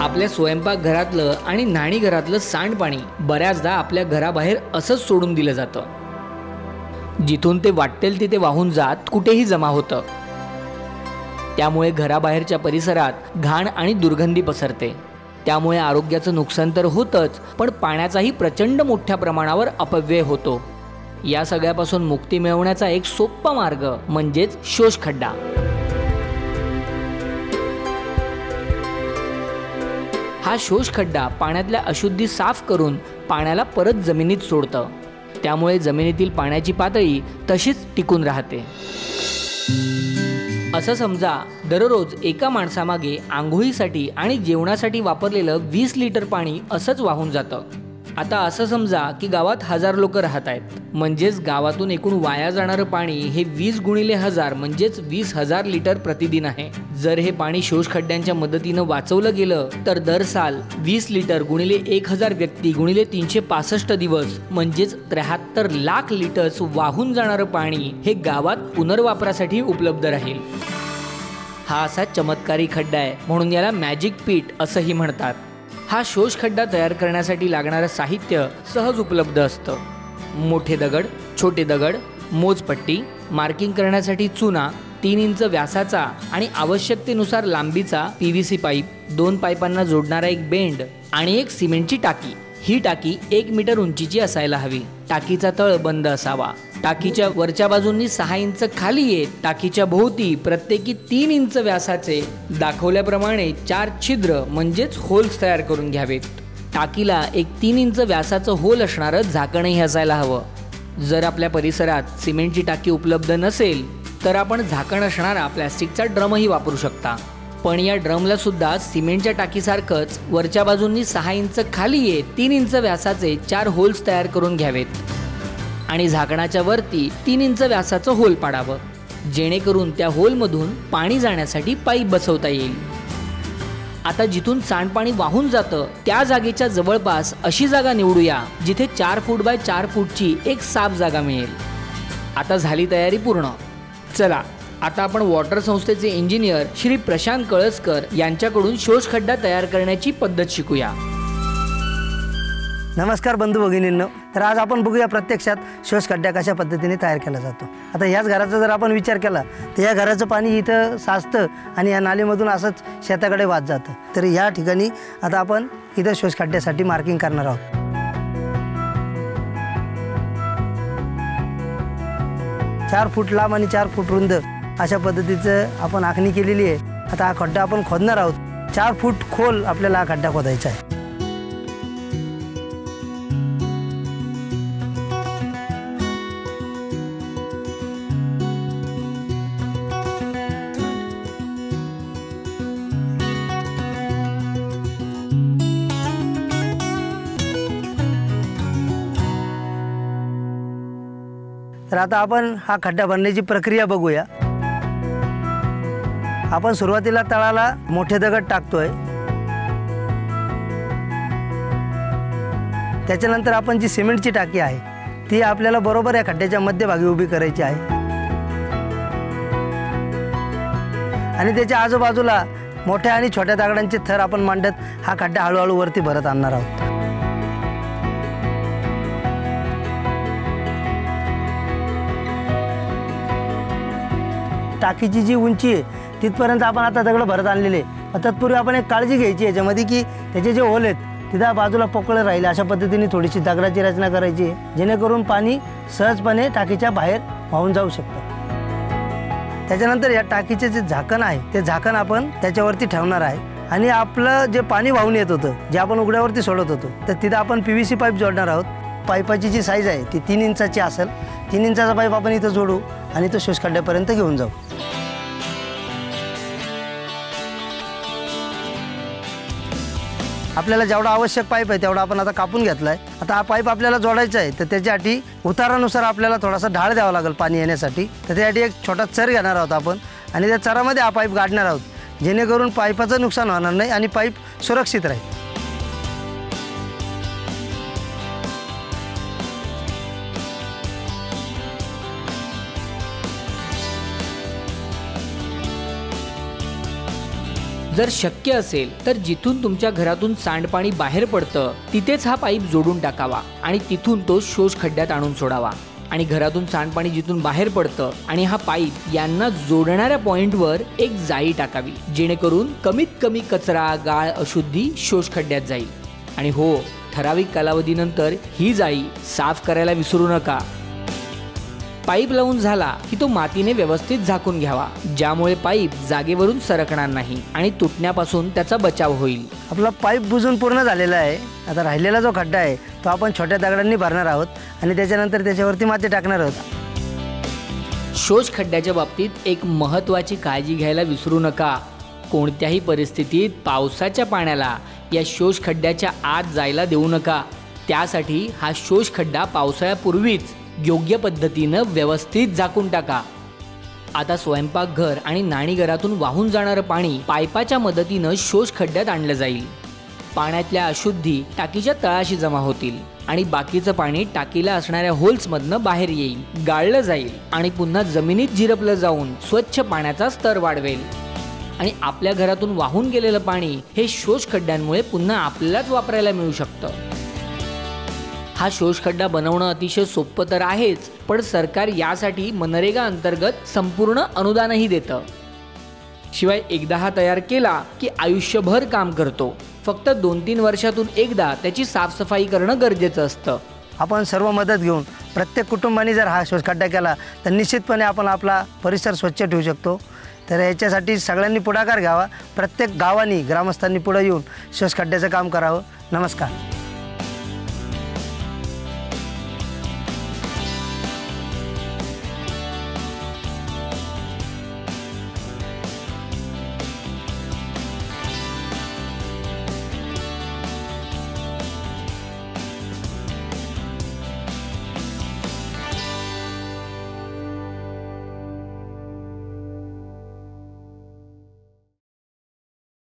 आपल्या स्वयंपाकघरातलं आणि नाणी घरातलं सांडपाणी बऱ्याचदा आपल्या घराबाहेर असंच सोडून दिलं जातं. जिथून ते वाटेल तिथे वाहून जात कुठेही जमा होतं. त्यामुळे घराबाहेरच्या परिसरात घाण आणि दुर्गंधी पसरते. त्यामुळे आरोग्याचं नुकसान तर होतंच पण पाण्याचाही प्रचंड मोठ्या प्रमाणावर अपव्यय होतो. या सगळ्यापासून मुक्ती मिळवण्याचा एक सोपा मार्ग म्हणजेच शोषखड्डा. हा शोषखड्डा पाण्यातल्या अशुद्धी साफ करून पाण्याला परत जमिनीत सोडतं. त्यामुळे जमिनीतील पाण्याची पातळी तशीच टिकून राहते. असं समजा दररोज एका माणसामागे आंघोळीसाठी आणि जेवणासाठी वापरलेलं वीस लिटर पाणी असंच वाहून जातं. आता असं समजा की गावात हजार लोक राहत आहेत. म्हणजेच गावातून एकूण वाया जाणारं पाणी हे वीस गुणिले हजार म्हणजेच वीस हजार लिटर प्रतिदिन आहे. जर हे पाणी शोषखड्ड्यांच्या मदतीनं वाचवलं गेलं तर दर साल वीस लिटर गुणिले एक हजार व्यक्ती गुणिले तीनशे पासष्ट दिवस म्हणजेच त्र्याहत्तर लाख लिटर्स वाहून जाणारं पाणी हे गावात पुनर्वापरासाठी उपलब्ध राहील. हा असा चमत्कारी खड्डा आहे म्हणून याला मॅजिक पीट असंही म्हणतात. हा शोषखड्डा तयार करण्यासाठी लागणारं साहित्य सहज उपलब्ध असतं. मोठे दगड छोटे दगड मोजपट्टी मार्किंग करण्यासाठी चुना तीन इंच व्यासाचा आणि आवश्यकतेनुसार लांबीचा पी व्ही सी पाईप दोन पाईपांना जोडणारा एक बेंड आणि एक सिमेंटची टाकी. ही टाकी एक मीटर उंचीची असायला हवी. टाकीचा तळ बंद असावा. टाकीच्या वरच्या बाजूंनी सहा इंच खाली येत टाकीच्या भोवती प्रत्येकी तीन इंच व्यासाचे दाखवल्याप्रमाणे चार छिद्र म्हणजेच होल्स तयार करून घ्यावेत. टाकीला एक तीन इंच व्यासाचं होल असणारं झाकणही असायला हवं. जर आपल्या परिसरात सिमेंटची टाकी उपलब्ध नसेल तर आपण झाकण असणारा प्लॅस्टिकचा ड्रमही वापरू शकता. पण या ड्रमला सुद्धा सिमेंटच्या टाकीसारखंच वरच्या बाजूंनी सहा इंच खाली येत तीन इंच व्यासाचे चार होल्स तयार करून घ्यावेत. आणि झाकणाच्या वरती तीन इंच व्यासाचं होल पाडावं. जेणेकरून त्या होलमधून पाणी जाण्यासाठी पाईप बसवता येईल. आता जिथून सांडपाणी वाहून जातं त्या जागेच्या जवळपास अशी जागा निवडूया जिथे चार फूट बाय चार फूटची एक साफ जागा मिळेल. आता झाली तयारी पूर्ण. चला आता आपण वॉटर संस्थेचे इंजिनियर श्री प्रशांत कळसकर यांच्याकडून शोषखड्डा तयार करण्याची पद्धत शिकूया. नमस्कार बंधू भगिनींनो. तर आज आपण बघूया प्रत्यक्षात श्वासखड्ड्या कशा पद्धतीने तयार केला जातो. आता ह्याच घराचा जर आपण विचार केला तर या घराचं पाणी इथं साचतं आणि या नालीमधून असंच शेताकडे वाद जातं. तर या ठिकाणी आता आपण इथं श्वासखड्ड्यासाठी मार्किंग करणार आहोत. चार फूट लांब आणि चार फूट रुंद अशा पद्धतीचं आपण आखणी केलेली आहे. आता हा खड्डा आपण खोदणार आहोत. चार फूट खोल आपल्याला हा खड्डा खोदायचा आहे. तर आता आपण हा खड्डा भरण्याची प्रक्रिया बघूया. आपण सुरुवातीला तळाला मोठे दगड टाकतोय. त्याच्यानंतर आपण जी सिमेंटची टाकी आहे ती आपल्याला बरोबर या खड्ड्याच्या मध्यभागी उभी करायची आहे. आणि त्याच्या आजूबाजूला मोठ्या आणि छोट्या दगडांचे थर आपण मांडत हा खड्डा हळूहळू वरती भरत आणणार आहोत. टाकीची जी उंची आहे तिथपर्यंत आपण आता दगडं भरत आणलेले आहे. तत्पूर्वी आपण एक काळजी घ्यायची आहे याच्यामध्ये की त्याचे जे होल आहेत तिथं बाजूला पोकळ राहिले. अशा पद्धतीने थोडीशी दगडाची रचना करायची आहे जेणेकरून पाणी सहजपणे टाकीच्या बाहेर वाहून जाऊ शकतं. त्याच्यानंतर या टाकीचे जे झाकण आहे ते झाकण आपण त्याच्यावरती ठेवणार आहे. आणि आपलं जे पाणी वाहून येत होतं जे आपण उघड्यावरती सोडत होतो तर तिथं आपण पी व्ही सी पाईप जोडणार आहोत. पाईपाची जी साईज आहे ती तीन इंचाची असेल. तीन इंचाचा पाईप आपण इथं जोडू आणि तो शोषखड्ड्यापर्यंत घेऊन जाऊ. आपल्याला जेवढा आवश्यक पाईप आहे तेवढा आपण आता कापून घेतला आहे आता हा पाईप आपल्याला जोडायचा आहे तर त्याच्यासाठी उतारानुसार आपल्याला थोडासा ढाळ द्यावा लागेल पाणी येण्यासाठी. तर त्यासाठी एक छोटा चर घेणार आहोत आपण आणि त्या चरामध्ये हा पाईप गाडणार आहोत. जेणेकरून पाईपाचं नुकसान होणार नाही आणि पाईप सुरक्षित राहील. जर शक्य असेल तर जिथून तुमच्या घरातून सांडपाणी बाहेर पडतं तिथेच हा पाईप जोडून टाकावा आणि तिथून तो शोष खड्ड्यात आणून सोडावा. आणि घरातून सांडपाणी जिथून बाहेर पडतं आणि हा पाईप यांना जोडणाऱ्या पॉइंटवर एक जाळी टाकावी जेणेकरून कमीत कमी कचरा गाळ अशुद्धी शोष खड्ड्यात जाईल. आणि हो ठराविक कालावधीनंतर ही जाळी साफ करायला विसरू नका. पाईप लावून झाला की तो मातीने व्यवस्थित झाकून घ्यावा. ज्यामुळे पाईप जागेवरून सरकणार नाही आणि तुटण्यापासून त्याचा बचाव होईल. आपला पाईप बुजून पूर्ण झालेला आहे. आता राहिलेला जो खड्डा आहे तो आपण छोट्या दगडांनी भरणार आहोत आणि त्याच्यानंतर त्याच्यावरती माती टाकणार आहोत. शोष खड्ड्याच्या बाबतीत एक महत्त्वाची काळजी घ्यायला विसरू नका. कोणत्याही परिस्थितीत पावसाच्या पाण्याला या शोष खड्ड्याच्या आत जायला देऊ नका. त्यासाठी हा शोष खड्डा पावसाळ्यापूर्वीच योग्य पद्धतीनं व्यवस्थित झाकून टाका. आता स्वयंपाकघर आणि नाणीघरातून वाहून जाणारं पाणी पायपाच्या मदतीनं शोष खड्ड्यात आणलं जाईल. पाण्यातल्या अशुद्धी टाकीच्या तळाशी जमा होतील आणि बाकीचं पाणी टाकीला असणाऱ्या होल्समधनं बाहेर येईल गाळलं जाईल आणि पुन्हा जमिनीत झिरपलं जाऊन स्वच्छ पाण्याचा स्तर वाढवेल. आणि आपल्या घरातून वाहून गेलेलं पाणी हे शोष खड्ड्यांमुळे पुन्हा आपल्यालाच वापरायला मिळू शकतं. हा शोषखड्डा बनवणं अतिशय सोपं तर आहेच पण सरकार यासाठी मनरेगा अंतर्गत संपूर्ण अनुदानही देतं. शिवाय एकदा हा तयार केला की आयुष्यभर काम करतो. फक्त दोन तीन वर्षातून एकदा त्याची साफसफाई करणं गरजेचं असतं. आपण सर्व मदत घेऊन प्रत्येक कुटुंबाने जर हा शोषखड्डा केला तर निश्चितपणे आपण आपला परिसर स्वच्छ ठेवू शकतो. तर याच्यासाठी सगळ्यांनी पुढाकार घ्यावा. प्रत्येक गावानी ग्रामस्थांनी पुढे येऊन शोषखड्ड्याचं काम करावं. नमस्कार.